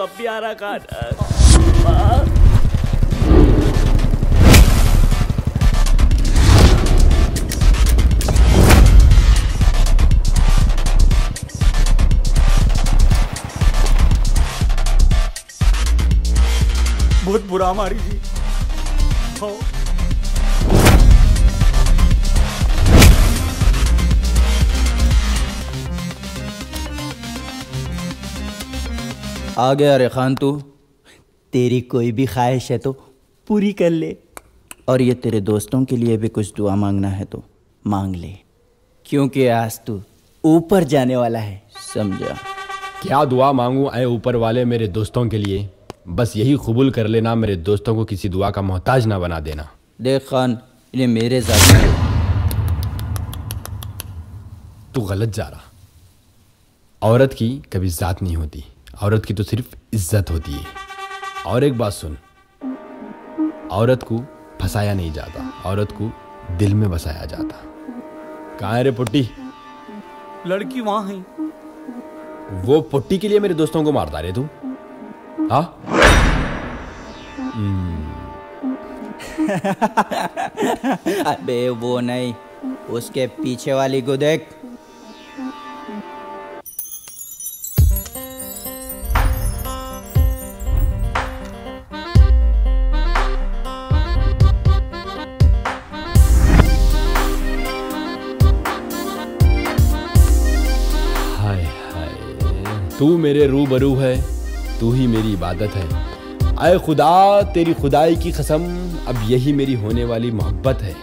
अब भी आ रहा खान बहुत बुरा मारी जी हाँ। आ गया रे खान तू। तेरी कोई भी ख्वाहिश है तो पूरी कर ले। और ये तेरे दोस्तों के लिए भी कुछ दुआ मांगना है तो मांग ले। क्योंकि आज तू ऊपर जाने वाला है समझा? क्या दुआ मांगू आए ऊपर वाले मेरे दोस्तों के लिए? बस यही कबूल कर लेना मेरे दोस्तों को किसी दुआ का मोहताज ना बना देना। देख खान इन्हें मेरे साथ तू गलत जा रहा। औरत की कभी जात नहीं होती। औरत की तो सिर्फ़ इज़्ज़त होती है। और एक बात सुन। औरत को फंसाया नहीं जाता औरत को दिल में बसाया जाता। कहाँ है रे पुट्टी? लड़की वहाँ है। वो पुट्टी के लिए मेरे दोस्तों को मारता रे तू। हाँ? अबे वो नहीं उसके पीछे वाली को देख। तू मेरे रूबरू है तू ही मेरी इबादत है आए खुदा तेरी खुदाई की कसम अब यही मेरी होने वाली मोहब्बत है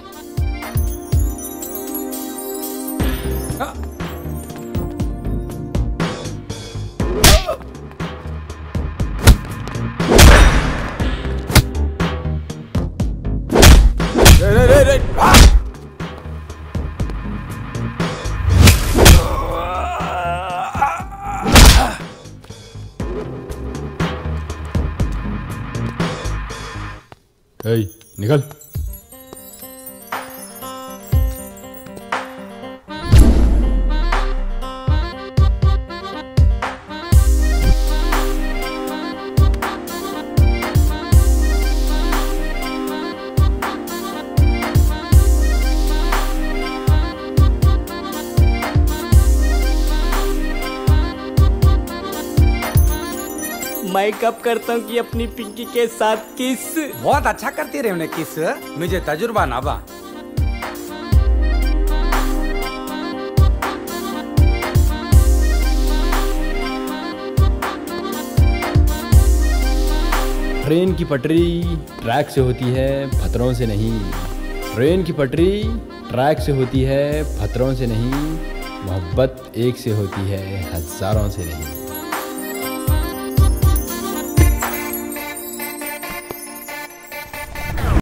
निकल मैं कब करता हूँ कि अपनी पिंकी के साथ किस। बहुत अच्छा करती रहे उन्हें किस। मुझे तजुर्बा ना बा। ट्रेन की पटरी ट्रैक से होती है पत्थरों से नहीं। ट्रेन की पटरी ट्रैक से होती है पत्थरों से नहीं। मोहब्बत एक से होती है हज़ारों से नहीं।